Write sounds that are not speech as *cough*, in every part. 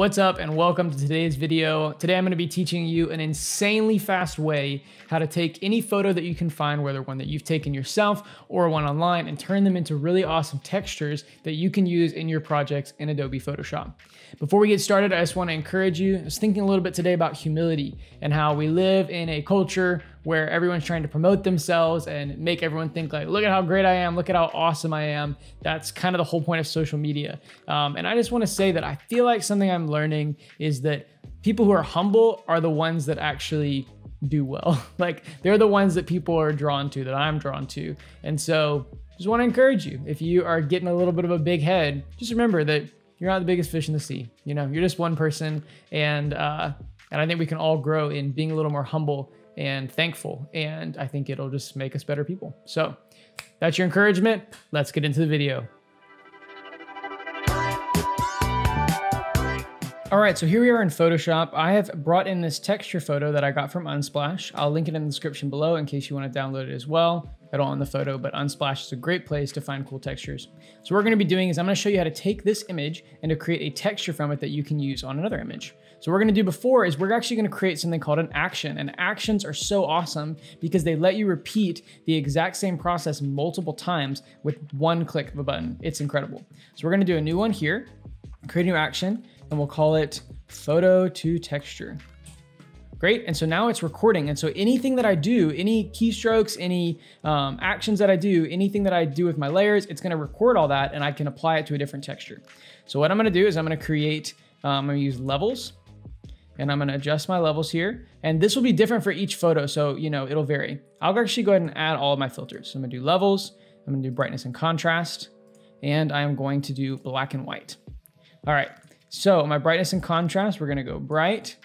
What's up and welcome to today's video. Today I'm gonna to be teaching you an insanely fast way how to take any photo that you can find, whether one that you've taken yourself or one online and turn them into really awesome textures that you can use in your projects in Adobe Photoshop. Before we get started, I just wanna encourage you, I was thinking a little bit today about humility and how we live in a culture where everyone's trying to promote themselves and make everyone think like, look at how great I am, look at how awesome I am. That's kind of the whole point of social media. Um, and I just want to say that I feel like something I'm learning is that people who are humble are the ones that actually do well. *laughs* like they're the ones that people are drawn to, that I'm drawn to. And so just want to encourage you, if you are getting a little bit of a big head, just remember that you're not the biggest fish in the sea. You know, you're just one person and, uh, and I think we can all grow in being a little more humble and thankful. And I think it'll just make us better people. So that's your encouragement. Let's get into the video. All right, so here we are in Photoshop. I have brought in this texture photo that I got from Unsplash. I'll link it in the description below in case you want to download it as well. I don't own the photo, but Unsplash is a great place to find cool textures. So what we're gonna be doing is I'm gonna show you how to take this image and to create a texture from it that you can use on another image. So what we're gonna do before is we're actually gonna create something called an action. And actions are so awesome because they let you repeat the exact same process multiple times with one click of a button. It's incredible. So we're gonna do a new one here, create a new action, and we'll call it photo to texture. Great, and so now it's recording. And so anything that I do, any keystrokes, any um, actions that I do, anything that I do with my layers, it's gonna record all that and I can apply it to a different texture. So what I'm gonna do is I'm gonna create, um, I'm gonna use levels and I'm gonna adjust my levels here. And this will be different for each photo, so you know, it'll vary. I'll actually go ahead and add all of my filters. So I'm gonna do levels, I'm gonna do brightness and contrast, and I'm going to do black and white. All right, so my brightness and contrast, we're gonna go bright,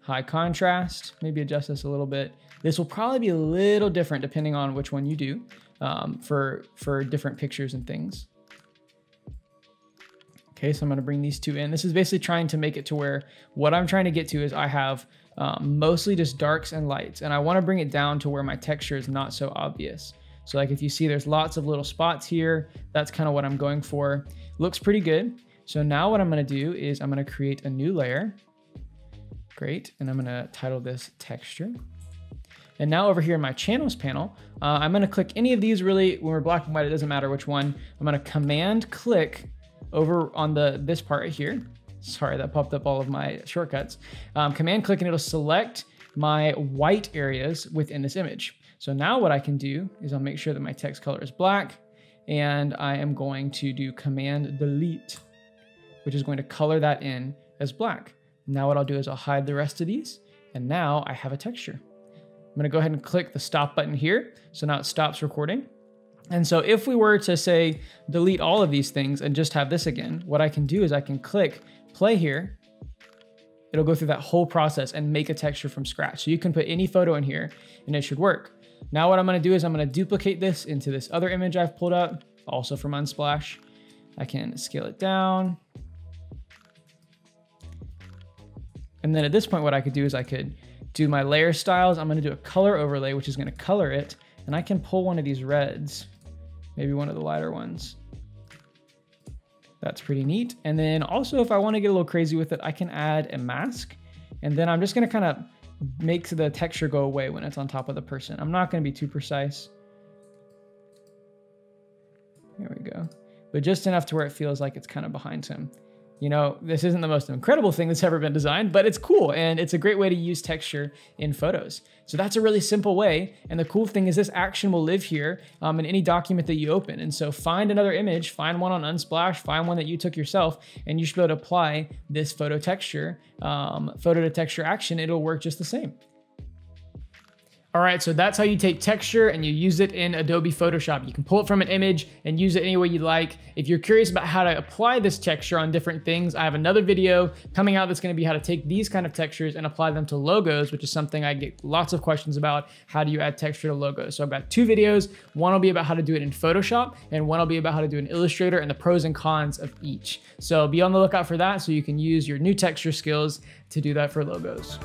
high contrast, maybe adjust this a little bit. This will probably be a little different depending on which one you do um, for, for different pictures and things. Okay, so I'm gonna bring these two in. This is basically trying to make it to where what I'm trying to get to is I have um, mostly just darks and lights, and I wanna bring it down to where my texture is not so obvious. So like if you see there's lots of little spots here, that's kind of what I'm going for. Looks pretty good. So now what I'm gonna do is I'm gonna create a new layer. Great, and I'm gonna title this texture. And now over here in my channels panel, uh, I'm gonna click any of these really, when we're black and white, it doesn't matter which one. I'm gonna command click over on the this part right here. Sorry, that popped up all of my shortcuts. Um, command click and it'll select my white areas within this image. So now what I can do is I'll make sure that my text color is black and I am going to do command delete which is going to color that in as black. Now what I'll do is I'll hide the rest of these, and now I have a texture. I'm gonna go ahead and click the stop button here, so now it stops recording. And so if we were to say, delete all of these things and just have this again, what I can do is I can click play here, it'll go through that whole process and make a texture from scratch. So you can put any photo in here and it should work. Now what I'm gonna do is I'm gonna duplicate this into this other image I've pulled up, also from Unsplash. I can scale it down, And then at this point, what I could do is I could do my layer styles. I'm gonna do a color overlay, which is gonna color it. And I can pull one of these reds, maybe one of the lighter ones. That's pretty neat. And then also if I wanna get a little crazy with it, I can add a mask. And then I'm just gonna kind of make the texture go away when it's on top of the person. I'm not gonna be too precise. There we go. But just enough to where it feels like it's kind of behind him you know, this isn't the most incredible thing that's ever been designed, but it's cool and it's a great way to use texture in photos. So that's a really simple way. And the cool thing is this action will live here um, in any document that you open. And so find another image, find one on Unsplash, find one that you took yourself, and you should be able to apply this photo texture, um, photo to texture action. It'll work just the same. All right, so that's how you take texture and you use it in Adobe Photoshop. You can pull it from an image and use it any way you like. If you're curious about how to apply this texture on different things, I have another video coming out that's gonna be how to take these kind of textures and apply them to logos, which is something I get lots of questions about. How do you add texture to logos? So I've got two videos. One will be about how to do it in Photoshop and one will be about how to do an Illustrator and the pros and cons of each. So be on the lookout for that so you can use your new texture skills to do that for logos.